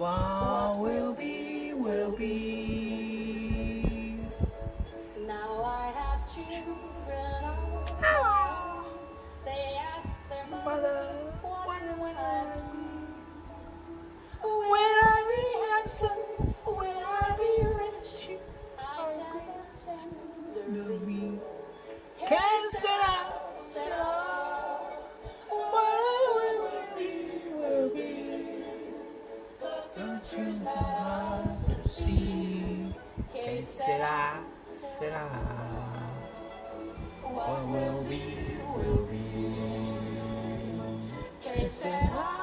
What will be, will be. Now I have children. Será? Será? What will be? Will be? Quem será?